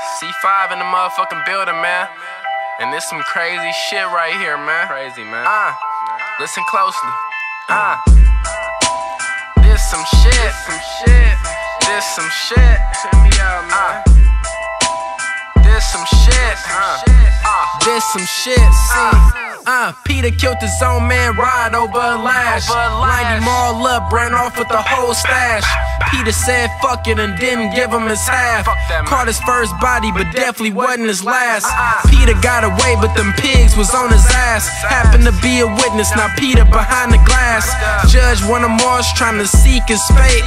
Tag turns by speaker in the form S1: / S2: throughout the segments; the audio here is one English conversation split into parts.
S1: C5 in the motherfucking building, man. And this some crazy shit right here, man. Crazy, man. Ah, uh, listen closely. Ah, uh, this some shit. Some shit. This some shit. Check me out, man. Uh, this some shit. Uh, uh, this some shit. See. Uh, Peter killed his own man, ride over a lash. Lined him all up, ran off with the whole stash. Peter said fuck it and didn't give him his half. Caught his first body, but definitely wasn't his last. Uh-uh. Peter got away, but them pigs was on his ass. Happened to be a witness, now Peter behind the glass. Judge one of Mars trying to seek his fate.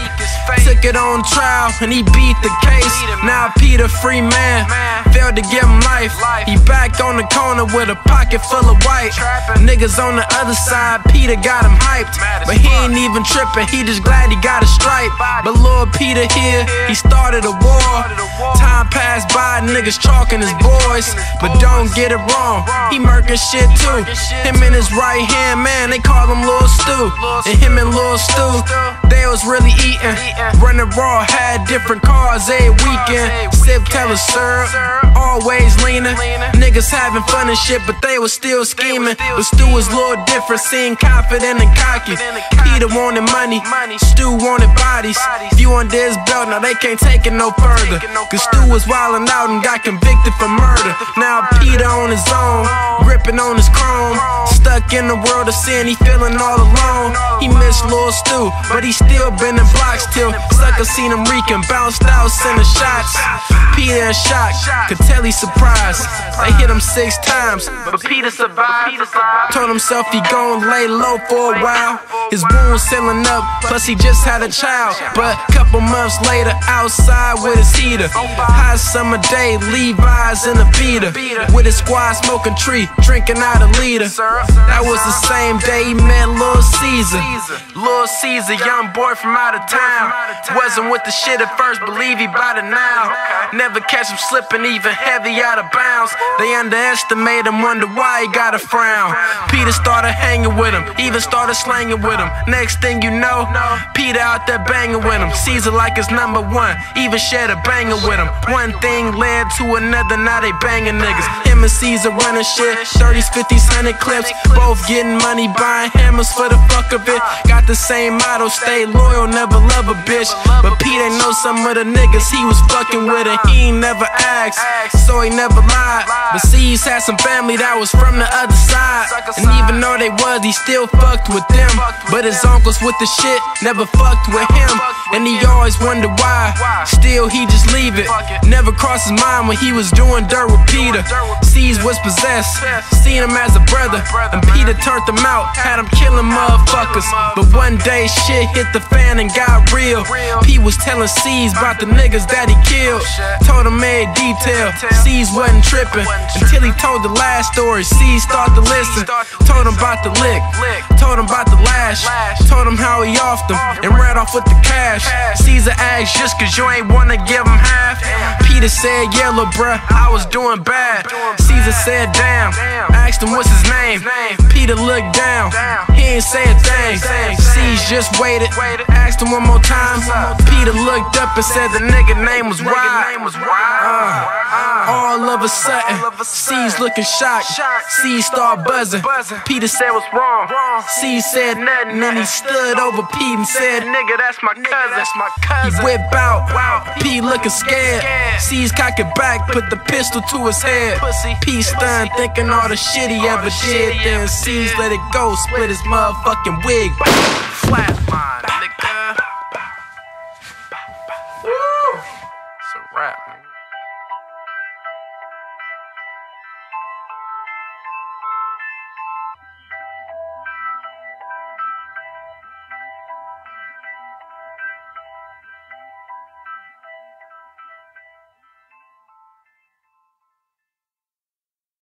S1: Took it on trial and he beat the case. Now Peter free man, failed to give him life. He back on the corner with a pocket full of white. Niggas on the other side, Peter got him hyped. But he ain't even tripping, he just glad he got a stripe. But Lord Peter here, he started a war. Time passed by, niggas chalking his boys. But don't get it wrong, he murking shit too. Him and his right hand man, they call him Lil Stu. And him and Lil Stu, they was really eating. Running raw, had different cars every weekend. Taylor syrup, always leaning. Niggas having fun and shit, but they was still scheming. But Stu was a little different, seeing confident and cocky. Peter wanted money, Stu wanted bodies. Few on this belt, now they can't take it no further. Cause Stu was wildin' out and got convicted for murder. Now Peter on his own, gripping on his chrome. Stuck in the world of sin, he feeling all alone. He missed Lil Stu, but he still been in blocks till sucker seen him reeking, bounced out, sending shots. Peter in shock, could tell he surprised. They hit him six times, but Peter survived. Told himself he gon' lay low for a while. His wounds healing up, plus he just had a child. But couple months later, outside with his heater. Hot summer day, Levi's in a beater. With his squad smoking tree, drinking out a liter. That was the same day he met Lil Caesar. Lil Caesar, young boy from out of town. Wasn't with the shit at first, believe he bout it now. Never catch him slipping, even heavy out of bounds. They underestimate him, wonder why he got a frown. Peter started hanging with him, even started slanging with him. Next thing you know, Peter out there banging with him. Caesar like his number one, even shared a banger with him. One thing led to another, now they banging niggas. Him and Caesar running shit, 30s, 50s, 100 clips. Both getting money, buying hammers for the fuck of it. Got the same motto, stay loyal, never love a bitch. But Pete ain't know some of the niggas he was fucking with, and he ain't never asked, so he never lied. But C's had some family that was from the other side. And even though they was, he still fucked with them. But his uncles with the shit never fucked with him. And he always wondered why. Still, he leave it. Never crossed his mind when he was doing dirt with Peter. C's was possessed, seen him as a brother. And Peter turned him out, had him killing motherfuckers. But one day, shit hit the fan and got real. P was telling C's about the niggas that he killed. Told him every detail. C's wasn't tripping until he told the last story. C's started to listen. Told him about the lick, told him about the lash, told him how he offed him and ran off with the cash. Caesar asked just cause you ain't wanna give him half. Peter said, yeah, lil' bruh, I was doing bad. Caesar said, damn. Asked him what's his name. Peter looked down, he ain't say a thing. Caesar just waited, asked him one more time. Peter looked up and said the nigga name was Rod. Uh, Ah. all of a sudden, C's looking shocked. C start buzzing. Peter said what's wrong. C said nothing, and he stood over Pete and said, Nigga, that's my cousin. That's my cousin. He whip out. P looking scared. C's cock it back, put the pistol to his head. P stunned, thinking all the shit he ever did. Then C's let it go, split his motherfucking wig. Flatline, nigga. It's a rap, man.